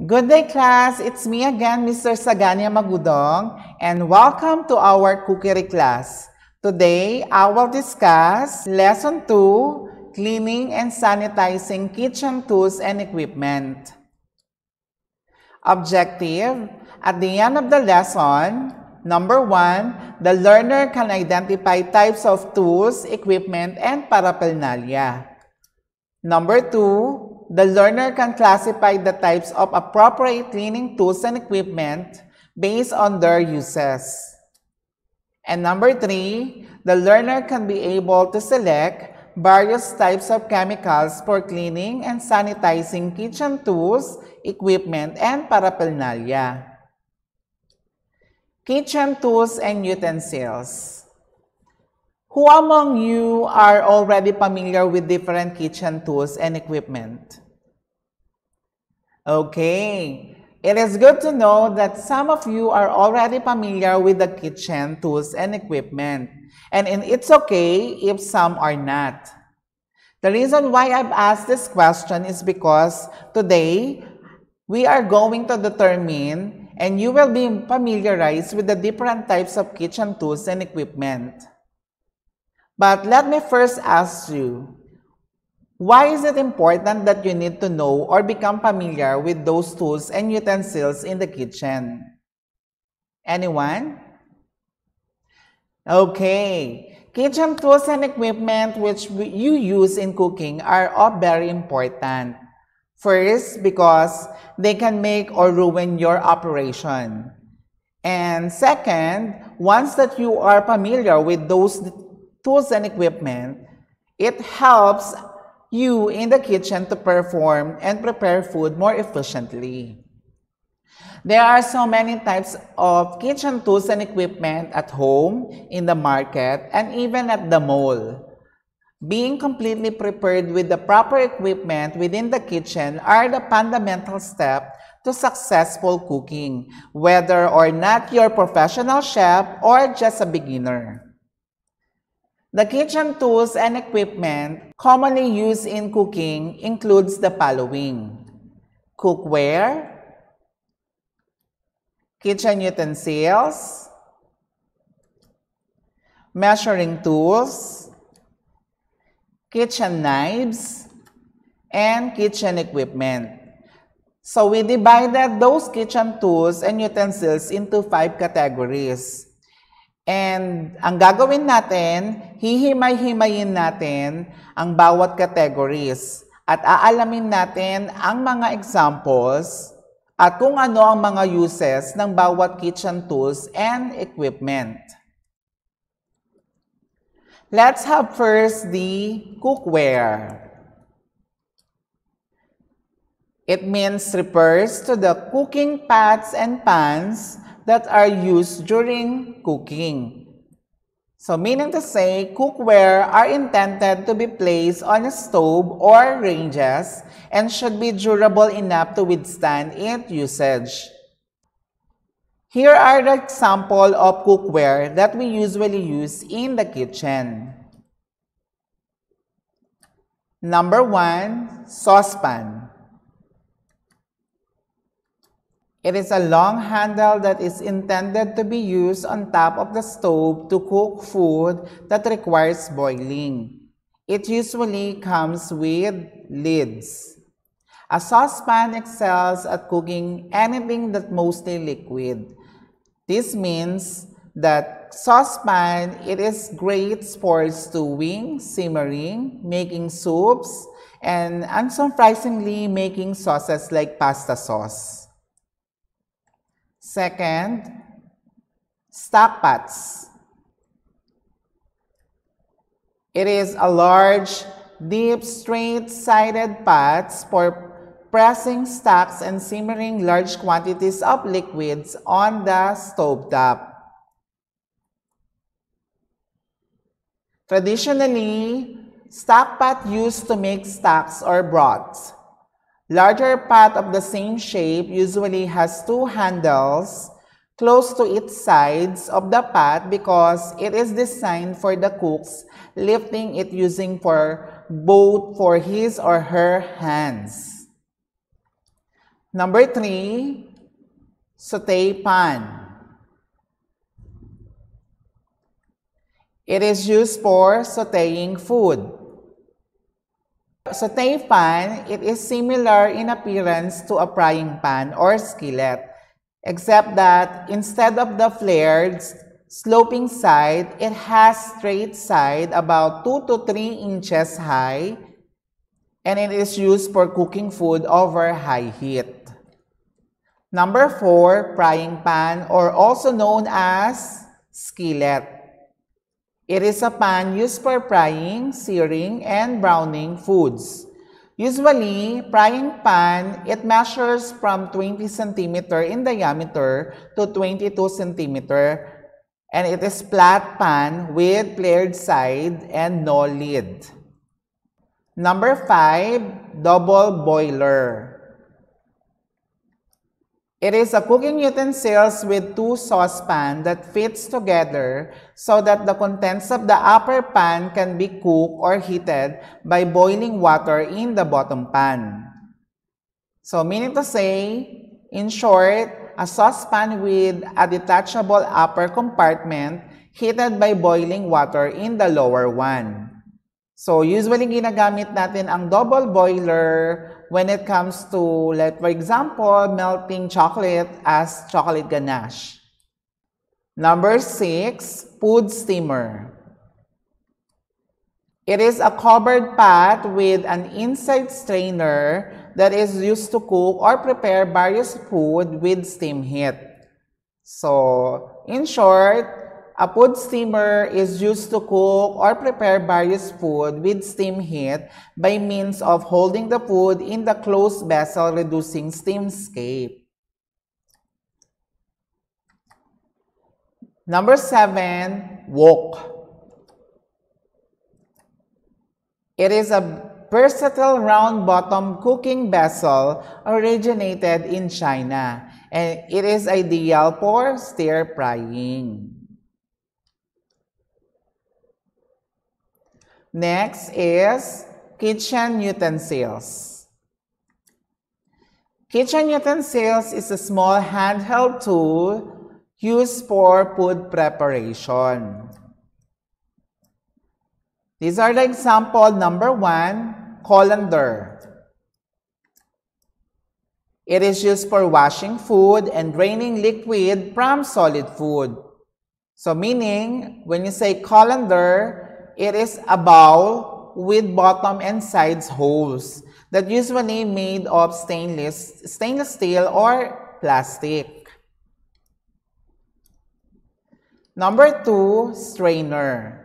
Good day, class. It's me again, Mr. Sagania Magudong, and welcome to our cookery class. Today, I will discuss Lesson 2, Cleaning and Sanitizing Kitchen Tools and Equipment. Objective, at the end of the lesson, number 1, the learner can identify types of tools, equipment, and paraphernalia. Number 2, the learner can classify the types of appropriate cleaning tools and equipment based on their uses. And number three, the learner can be able to select various types of chemicals for cleaning and sanitizing kitchen tools, equipment, and paraphernalia. Kitchen tools and utensils. Who among you are already familiar with different kitchen tools and equipment? Okay, it is good to know that some of you are already familiar with the kitchen tools and equipment, and it's okay if some are not. The reason why I've asked this question is because today we are going to determine and you will be familiarized with the different types of kitchen tools and equipment. But let me first ask you, why is it important that you need to know or become familiar with those tools and utensils in the kitchen? Anyone? Okay. Kitchen tools and equipment which you use in cooking are all very important. First, because they can make or ruin your operation. And second, once that you are familiar with those tools and equipment, it helps you in the kitchen to perform and prepare food more efficiently. There are so many types of kitchen tools and equipment at home, in the market, and even at the mall. Being completely prepared with the proper equipment within the kitchen are the fundamental step to successful cooking, whether or not you're a professional chef or just a beginner. The kitchen tools and equipment commonly used in cooking includes the following. Cookware, kitchen utensils, measuring tools, kitchen knives, and kitchen equipment. So we divided those kitchen tools and utensils into five categories. And ang gagawin natin, hihimay-himayin natin ang bawat categories at aalamin natin ang mga examples at kung ano ang mga uses ng bawat kitchen tools and equipment. Let's have first the cookware. It means refers to the cooking pots and pans that are used during cooking. So meaning to say, cookware are intended to be placed on a stove or ranges and should be durable enough to withstand its usage. Here are the example of cookware that we usually use in the kitchen. Number one, saucepan. It is a long handle that is intended to be used on top of the stove to cook food that requires boiling. It usually comes with lids. A saucepan excels at cooking anything that mostly liquid. This means that saucepan, it is great for stewing, simmering, making soups, and unsurprisingly making sauces like pasta sauce. Second, stock pots. It is a large, deep, straight-sided pots for pressing stocks and simmering large quantities of liquids on the stove top. Traditionally, stock pot used to make stocks or broths. Larger pot of the same shape usually has two handles close to its sides of the pot because it is designed for the cooks lifting it using for both for his or her hands. Number three, saute pan. It is used for sauteing food. Saute pan, it is similar in appearance to a frying pan or skillet, except that instead of the flared, sloping side, it has straight side about 2 to 3 inches high, and it is used for cooking food over high heat. Number 4, frying pan or also known as skillet. It is a pan used for frying, searing, and browning foods. Usually, frying pan, it measures from 20 cm in diameter to 22 cm and it is flat pan with flared side and no lid. Number 5, double boiler. It is a cooking utensils with two saucepans that fits together so that the contents of the upper pan can be cooked or heated by boiling water in the bottom pan. So meaning to say, in short, a saucepan with a detachable upper compartment heated by boiling water in the lower one. So usually ginagamit natin ang double boiler when it comes to, like for example, melting chocolate as chocolate ganache. Number six, food steamer. It is a covered pot with an inside strainer that is used to cook or prepare various food with steam heat. So, in short, a food steamer is used to cook or prepare various food with steam heat by means of holding the food in the closed vessel reducing steam escape. Number seven, wok. It is a versatile round bottom cooking vessel originated in China and it is ideal for stir frying. Next is kitchen utensils. Kitchen utensils is a small handheld tool used for food preparation. These are the example number one, colander. It is used for washing food and draining liquid from solid food. So meaning, when you say colander, it is a bowl with bottom and sides holes that usually made of stainless, stainless steel or plastic. Number two, strainer.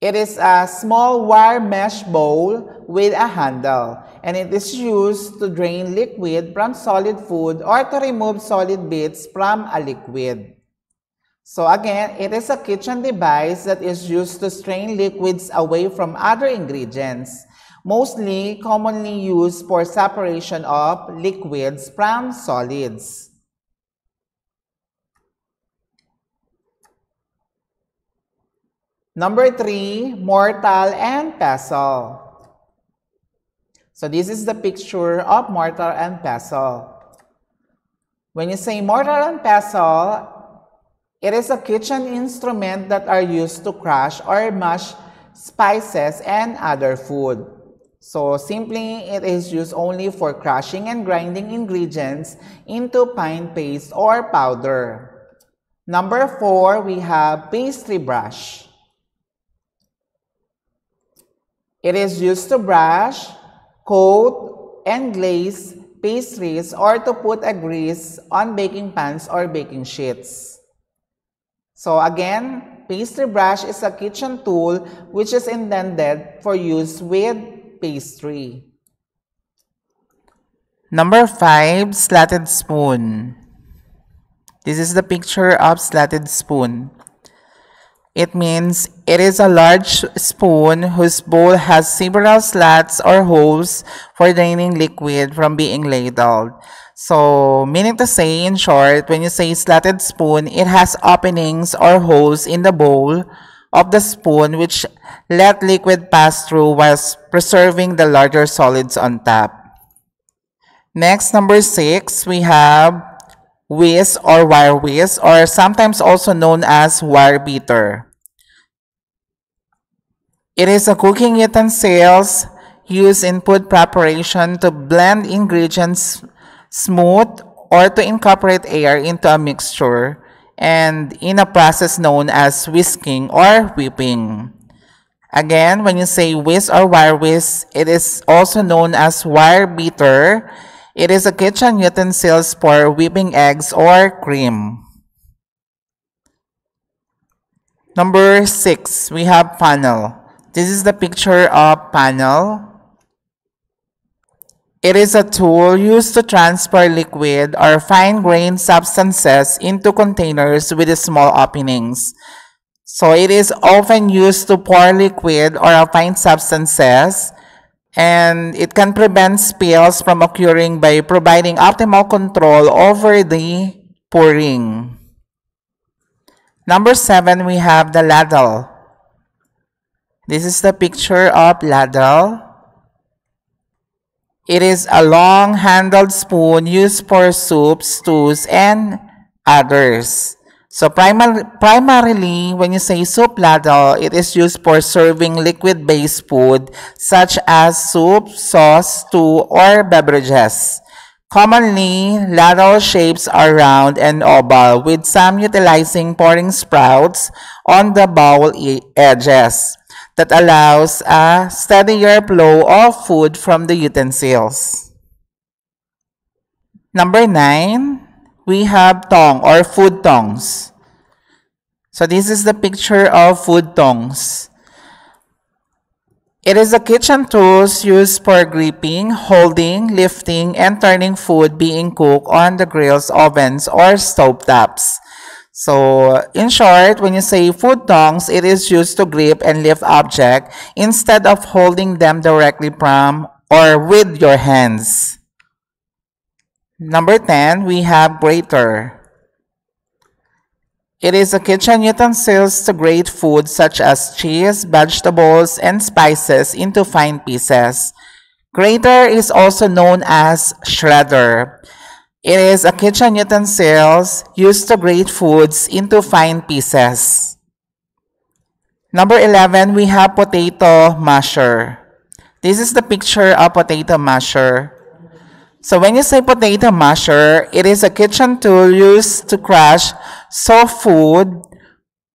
It is a small wire mesh bowl with a handle and it is used to drain liquid from solid food or to remove solid bits from a liquid. So again, it is a kitchen device that is used to strain liquids away from other ingredients, mostly commonly used for separation of liquids from solids. Number three, mortar and pestle. So this is the picture of mortar and pestle. When you say mortar and pestle, it is a kitchen instrument that are used to crush or mash spices and other food. So simply, it is used only for crushing and grinding ingredients into fine paste or powder. Number four, we have pastry brush. It is used to brush, coat, and glaze pastries or to put a grease on baking pans or baking sheets. So again, pastry brush is a kitchen tool which is intended for use with pastry. Number 5, slatted spoon. This is the picture of slatted spoon. It means it is a large spoon whose bowl has several slats or holes for draining liquid from being ladled. So, meaning to say, in short, when you say slatted spoon, it has openings or holes in the bowl of the spoon which let liquid pass through whilst preserving the larger solids on top. Next, number six, we have whisk or wire whisk or sometimes also known as wire beater. It is a cooking utensils used in food preparation to blend ingredients smooth or to incorporate air into a mixture and in a process known as whisking or whipping. Again, when you say whisk or wire whisk, it is also known as wire beater. It is a kitchen utensil for whipping eggs or cream. Number six, we have funnel. This is the picture of funnel. It is a tool used to transfer liquid or fine-grained substances into containers with small openings. So it is often used to pour liquid or fine substances and it can prevent spills from occurring by providing optimal control over the pouring. Number seven, we have the ladle. This is the picture of ladle. It is a long-handled spoon used for soups, stews, and others. So primar primarily, when you say soup ladle, it is used for serving liquid-based food such as soup, sauce, stew, or beverages. Commonly, ladle shapes are round and oval, with some utilizing pouring sprouts on the bowl e edges that allows uh, a steadier flow of food from the utensils. Number nine, we have tong or food tongs. So this is the picture of food tongs. It is a kitchen tools used for gripping, holding, lifting, and turning food being cooked on the grills, ovens, or stove tops. So, in short, when you say food tongs, it is used to grip and lift object instead of holding them directly from or with your hands. Number 10, we have grater. It is a kitchen utensils to grate food such as cheese, vegetables, and spices into fine pieces. Grater is also known as shredder. It is a kitchen utensils used to grate foods into fine pieces. Number 11, we have potato masher. This is the picture of potato masher. So when you say potato masher, it is a kitchen tool used to crush soft food,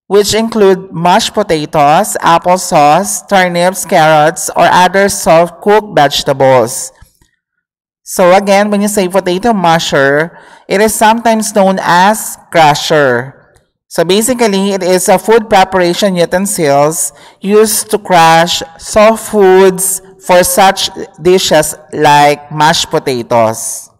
which include mashed potatoes, applesauce, turnips, carrots, or other soft cooked vegetables. So again, when you say potato masher, it is sometimes known as crusher. So basically, it is a food preparation utensils used to crush soft foods for such dishes like mashed potatoes.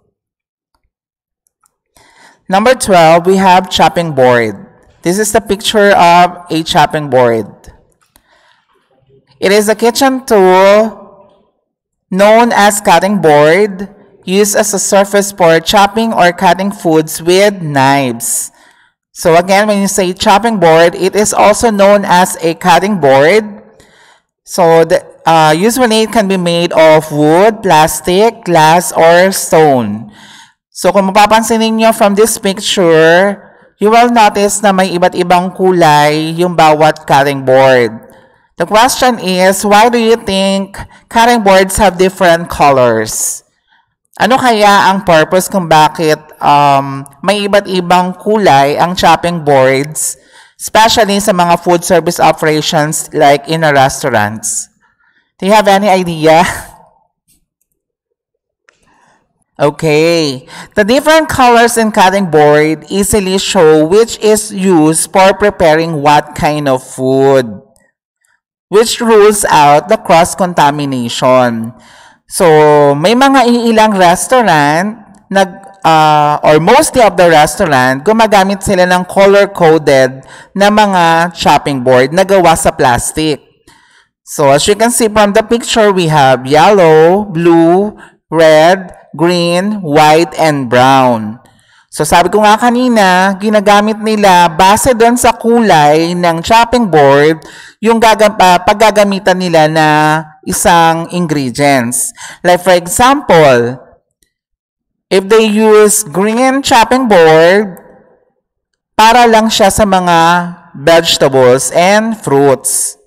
Number 12, we have chopping board. This is the picture of a chopping board. It is a kitchen tool known as cutting board used as a surface for chopping or cutting foods with knives. So again, when you say chopping board, it is also known as a cutting board. So the, uh, usually it can be made of wood, plastic, glass, or stone. So kung mapapansin niyo from this picture, you will notice na may iba't ibang kulay yung bawat cutting board. The question is, why do you think cutting boards have different colors? Ano kaya ang purpose kung bakit um, may iba't ibang kulay ang chopping boards, especially sa mga food service operations like in a restaurants? Do you have any idea? Okay, the different colors in cutting board easily show which is used for preparing what kind of food, which rules out the cross-contamination. So, may mga iilang restaurant nag uh, or mostly of the restaurant, gumagamit sila ng color-coded na mga chopping board na gawa sa plastic. So, as you can see from the picture, we have yellow, blue, red, green, white, and brown. So sabi ko nga kanina, ginagamit nila base doon sa kulay ng chopping board yung gagam uh, paggagamitan nila na isang ingredients. Like for example, if they use green chopping board, para lang siya sa mga vegetables and fruits.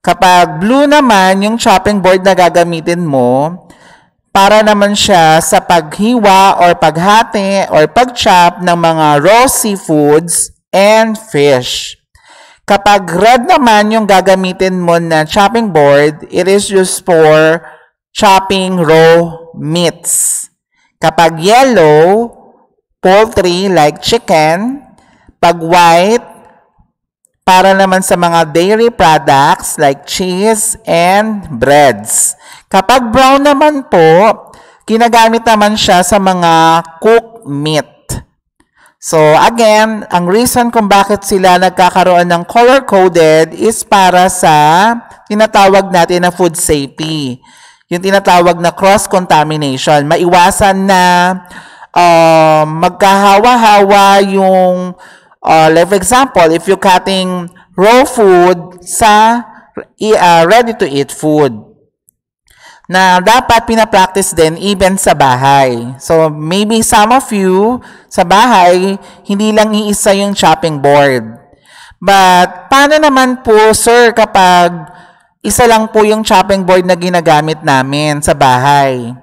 Kapag blue naman yung chopping board na gagamitin mo, para naman siya sa paghiwa or paghati or pagchop ng mga raw seafoods and fish. Kapag red naman yung gagamitin mo na chopping board, it is used for chopping raw meats. Kapag yellow, poultry like chicken. Pag white, para naman sa mga dairy products like cheese and breads. Kapag brown naman po, ginagamit naman siya sa mga cooked meat. So again, ang reason kung bakit sila nagkakaroon ng color-coded is para sa tinatawag natin na food safety. Yung tinatawag na cross-contamination. Maiwasan na uh, magkahawa-hawa yung, uh, like for example, if you're cutting raw food sa uh, ready-to-eat food na dapat pinapractice din even sa bahay. So, maybe some of you sa bahay, hindi lang iisa yung chopping board. But, paano naman po, sir, kapag isa lang po yung chopping board na ginagamit namin sa bahay?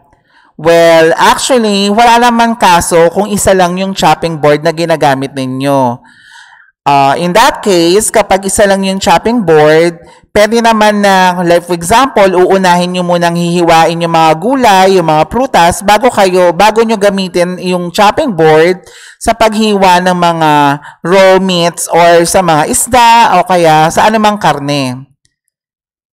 Well, actually, wala naman kaso kung isa lang yung chopping board na ginagamit ninyo. Uh, in that case, kapag isa lang yung chopping board, pwede naman na, like for example, uunahin nyo munang hihiwain yung mga gulay, yung mga prutas, bago kayo, bago nyo gamitin yung chopping board sa paghiwa ng mga raw meats or sa mga isda o kaya sa anumang karne.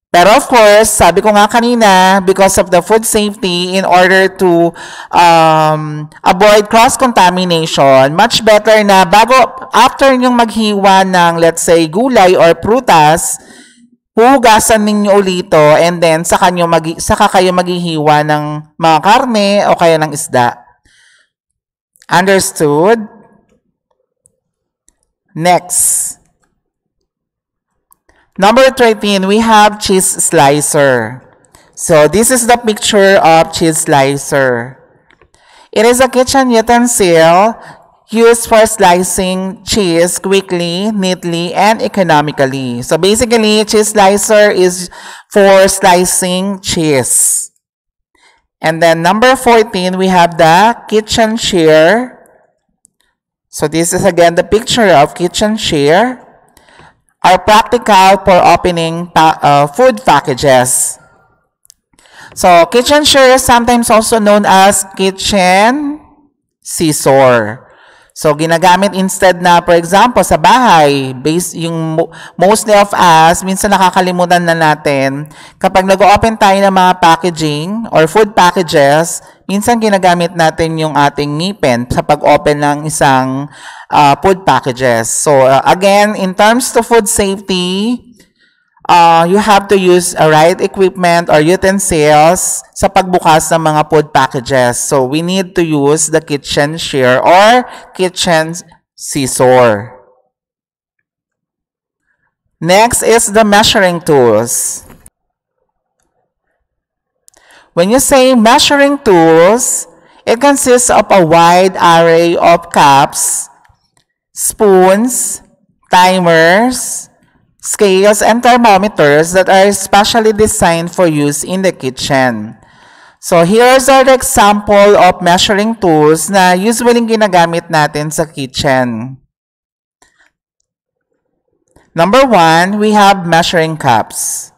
Pero of course, sabi ko nga kanina, because of the food safety, in order to um, avoid cross-contamination, much better na bago, after nyong maghiwa ng, let's say, gulay or prutas, hugasan ninyo ulito and then saka, nyo mag, saka kayo maghihiwa ng mga karne o kaya ng isda. Understood? Next. Number 13, we have cheese slicer. So this is the picture of cheese slicer. It is a kitchen utensil used for slicing cheese quickly, neatly, and economically. So basically, cheese slicer is for slicing cheese. And then number 14, we have the kitchen shear. So this is again the picture of kitchen shear are practical for opening pa uh, food packages. So, kitchen shear is sometimes also known as kitchen scissor. So, ginagamit instead na, for example, sa bahay, based yung mostly of us, minsan nakakalimutan na natin, kapag nag-open tayo ng mga packaging or food packages, minsan ginagamit natin yung ating ngipin sa pag-open ng isang uh, food packages. So, uh, again, in terms to food safety, uh, you have to use a right equipment or utensils sa pagbukas ng mga food packages. So, we need to use the kitchen shear or kitchen scissor. Next is the measuring tools. When you say measuring tools, it consists of a wide array of cups, spoons, timers, scales and thermometers that are specially designed for use in the kitchen. So here's our example of measuring tools na usually ginagamit natin sa kitchen. Number one, we have measuring cups.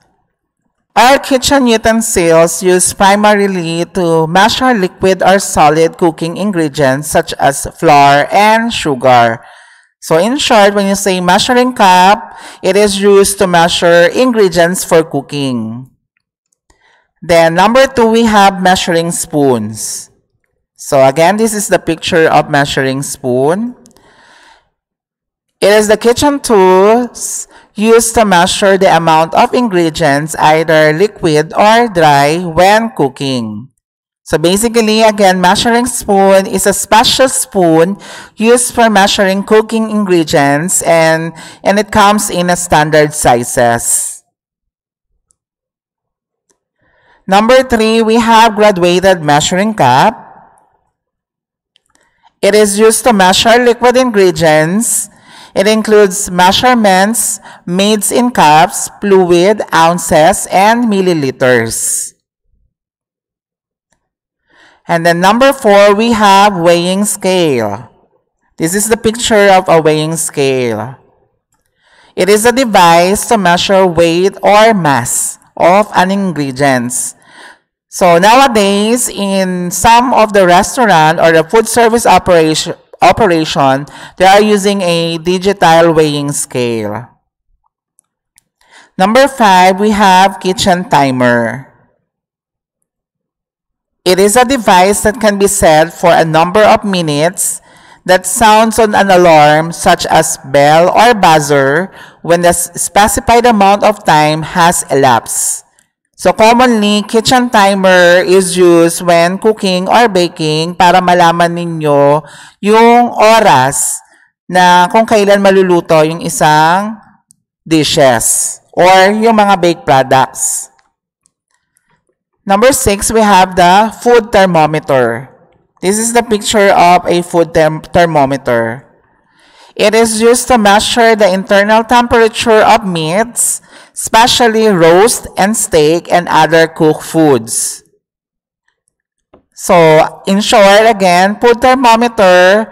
Our kitchen utensils use primarily to measure liquid or solid cooking ingredients such as flour and sugar. So in short, when you say measuring cup, it is used to measure ingredients for cooking. Then number two, we have measuring spoons. So again, this is the picture of measuring spoon. It is the kitchen tools used to measure the amount of ingredients, either liquid or dry, when cooking. So basically, again, measuring spoon is a special spoon used for measuring cooking ingredients and, and it comes in a standard sizes. Number three, we have graduated measuring cup. It is used to measure liquid ingredients. It includes measurements made in cups, fluid, ounces, and milliliters. And then number four, we have weighing scale. This is the picture of a weighing scale. It is a device to measure weight or mass of an ingredients. So nowadays, in some of the restaurant or the food service operation, operation, they are using a digital weighing scale. Number five, we have kitchen timer. It is a device that can be set for a number of minutes that sounds on an alarm such as bell or buzzer when the specified amount of time has elapsed. So commonly, kitchen timer is used when cooking or baking para malaman ninyo yung oras na kung kailan maluluto yung isang dishes or yung mga baked products. Number six, we have the food thermometer. This is the picture of a food therm thermometer. It is used to measure the internal temperature of meats, especially roast and steak and other cooked foods. So, in short, again, food thermometer,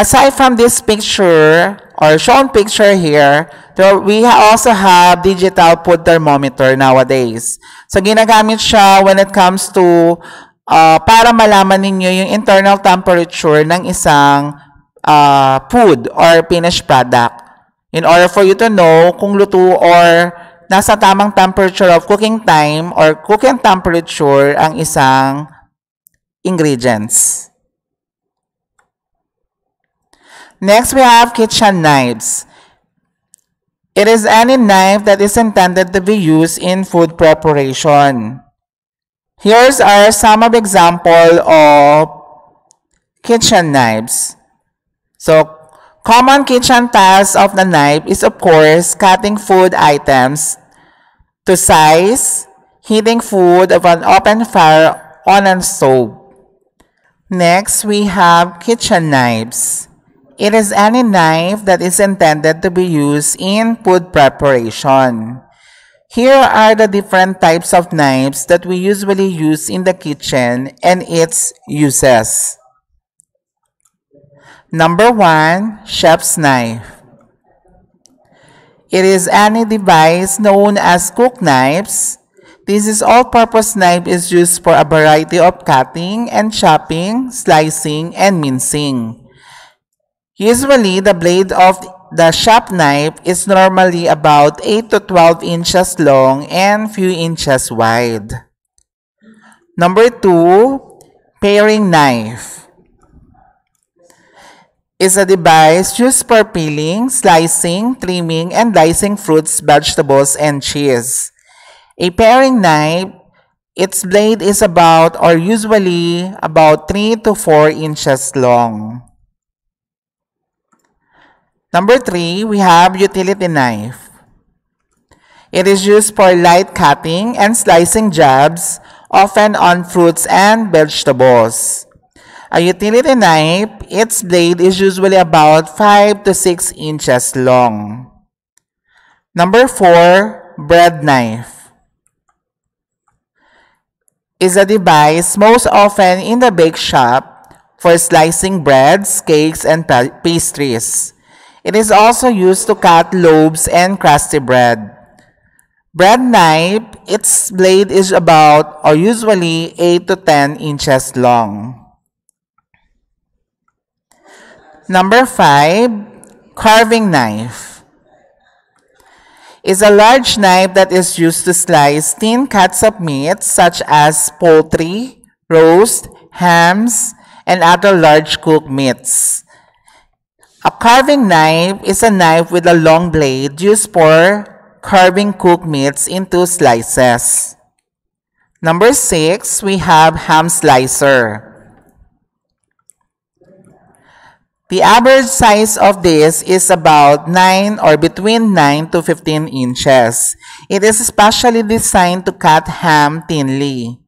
aside from this picture, or shown picture here, there, we also have digital food thermometer nowadays. So, ginagamit siya when it comes to uh, para malaman ninyo yung internal temperature ng isang uh, food or finished product. In order for you to know kung luto or nasa tamang temperature of cooking time or cooking temperature ang isang ingredients. Next, we have kitchen knives. It is any knife that is intended to be used in food preparation. Here's are some of example of kitchen knives. So, common kitchen tasks of the knife is of course cutting food items to size, heating food of an open fire on a stove. Next, we have kitchen knives. It is any knife that is intended to be used in food preparation. Here are the different types of knives that we usually use in the kitchen and its uses. Number one, chef's knife. It is any device known as cook knives. This is all-purpose knife is used for a variety of cutting and chopping, slicing, and mincing. Usually, the blade of the chop knife is normally about 8 to 12 inches long and few inches wide. Number 2, paring knife is a device used for peeling, slicing, trimming, and dicing fruits, vegetables, and cheese. A paring knife, its blade is about or usually about 3 to 4 inches long. Number three, we have utility knife. It is used for light cutting and slicing jobs, often on fruits and vegetables. A utility knife, its blade is usually about 5 to 6 inches long. Number 4, bread knife. Is a device most often in the bake shop for slicing breads, cakes, and pastries. It is also used to cut loaves and crusty bread. Bread knife, its blade is about or usually 8 to 10 inches long. Number 5, carving knife. Is a large knife that is used to slice thin cuts of meat such as poultry, roast, hams, and other large cooked meats. A carving knife is a knife with a long blade used for carving cooked meats into slices. Number six, we have ham slicer. The average size of this is about 9 or between 9 to 15 inches. It is specially designed to cut ham thinly.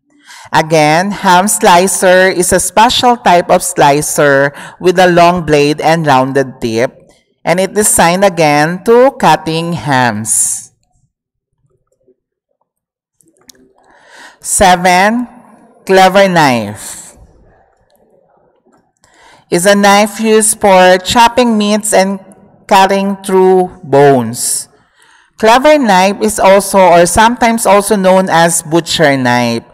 Again, ham slicer is a special type of slicer with a long blade and rounded tip, and it is designed again to cutting hams. 7. Cleaver knife is a knife used for chopping meats and cutting through bones. Cleaver knife is also or sometimes also known as butcher knife.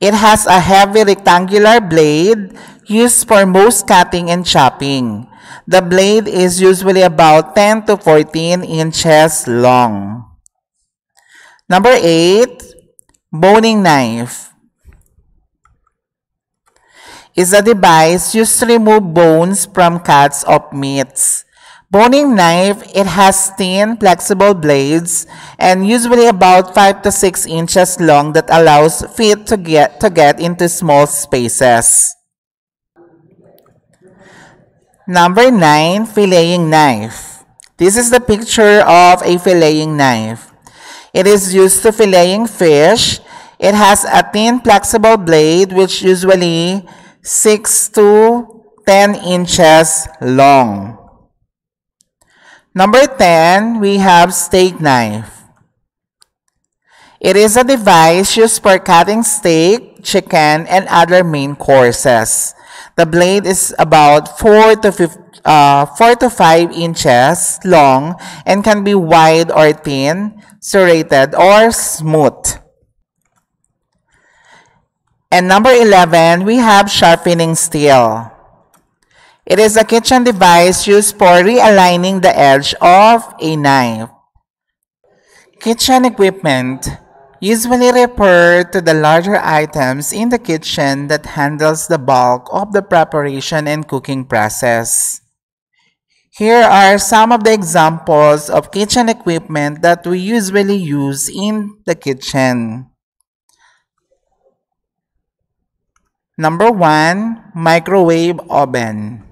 It has a heavy rectangular blade used for most cutting and chopping. The blade is usually about 10 to 14 inches long. Number 8, boning knife is a device used to remove bones from cuts of meats. Boning knife, it has thin, flexible blades and usually about 5 to 6 inches long that allows feet to get, to get into small spaces. Number 9, filleting knife. This is the picture of a filleting knife. It is used to filleting fish. It has a thin, flexible blade which usually 6 to 10 inches long. Number 10, we have steak knife. It is a device used for cutting steak, chicken, and other main courses. The blade is about 4 to 5, uh, 4 to 5 inches long and can be wide or thin, serrated, or smooth. And number 11, we have sharpening steel. It is a kitchen device used for realigning the edge of a knife. Kitchen equipment usually refer to the larger items in the kitchen that handles the bulk of the preparation and cooking process. Here are some of the examples of kitchen equipment that we usually use in the kitchen. Number one, microwave oven.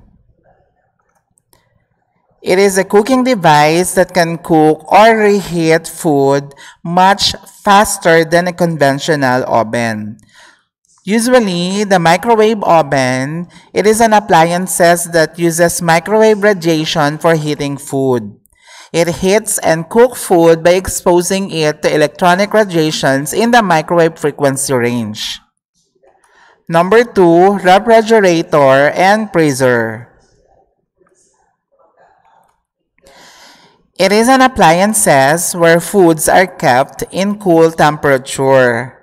It is a cooking device that can cook or reheat food much faster than a conventional oven. Usually, the microwave oven, it is an appliance that uses microwave radiation for heating food. It heats and cooks food by exposing it to electronic radiations in the microwave frequency range. Number two, refrigerator and freezer. It is an appliance where foods are kept in cool temperature.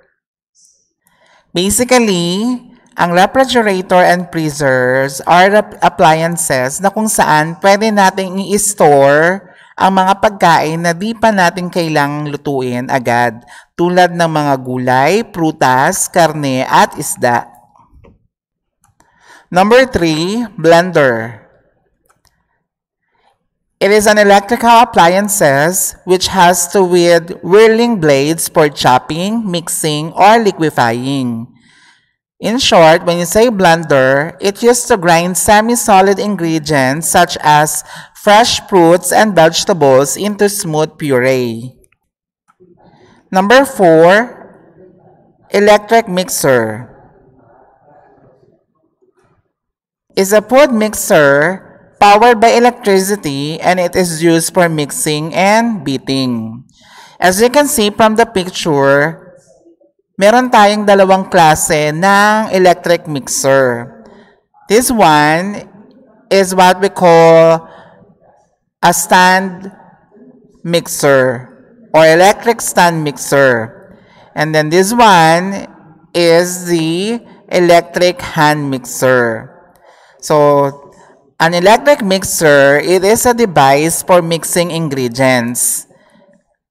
Basically, ang refrigerator and freezers are appliances na kung saan pwede nating i-store ang mga pagkain na di pa natin kailangang lutuin agad tulad ng mga gulay, prutas, karne at isda. Number three, blender. It is an electrical appliances which has to with whirling blades for chopping, mixing, or liquefying. In short, when you say blender, it used to grind semi-solid ingredients such as fresh fruits and vegetables into smooth puree. Number four, electric mixer. is a food mixer powered by electricity and it is used for mixing and beating. As you can see from the picture, meron tayong dalawang klase ng electric mixer. This one is what we call a stand mixer or electric stand mixer. And then this one is the electric hand mixer. So, an electric mixer, it is a device for mixing ingredients.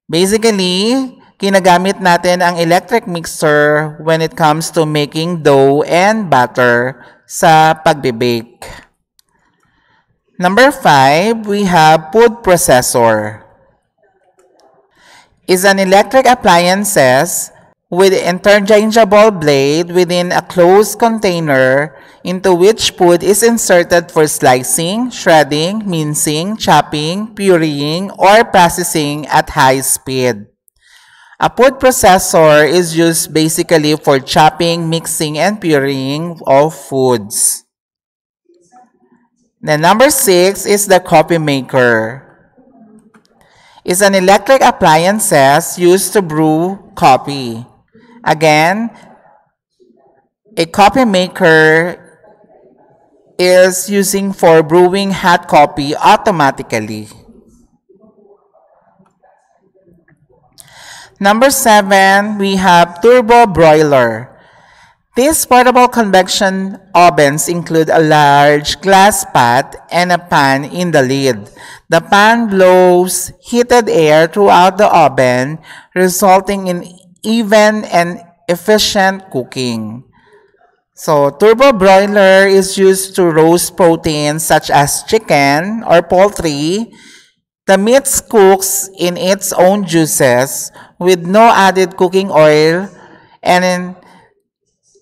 Basically, kinagamit natin ang electric mixer when it comes to making dough and batter sa pagbe-bake. Number five, we have food processor. Is an electric appliances with interchangeable blade within a closed container into which food is inserted for slicing, shredding, mincing, chopping, pureeing, or processing at high speed. A food processor is used basically for chopping, mixing, and pureeing of foods. The number six is the coffee maker. It's an electric appliance used to brew coffee. Again, a coffee maker is using for brewing hot coffee automatically. Number seven, we have turbo broiler. These portable convection ovens include a large glass pot and a pan in the lid. The pan blows heated air throughout the oven, resulting in even and efficient cooking. So, turbo broiler is used to roast proteins such as chicken or poultry. The meat cooks in its own juices with no added cooking oil and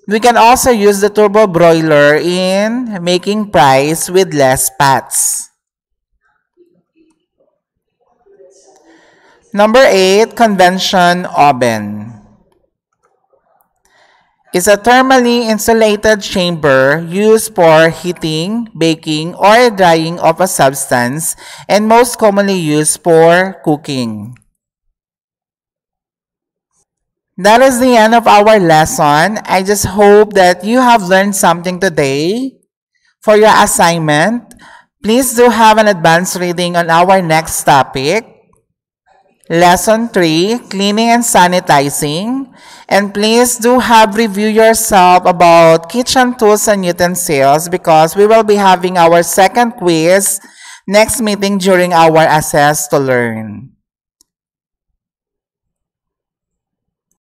we can also use the turbo broiler in making fries with less fats. Number 8, convection oven. Is a thermally insulated chamber used for heating, baking, or drying of a substance and most commonly used for cooking. That is the end of our lesson. I just hope that you have learned something today. For your assignment, please do have an advanced reading on our next topic. Lesson 3, Cleaning and Sanitizing. And please do have review yourself about kitchen tools and utensils because we will be having our second quiz next meeting during our Assess to Learn.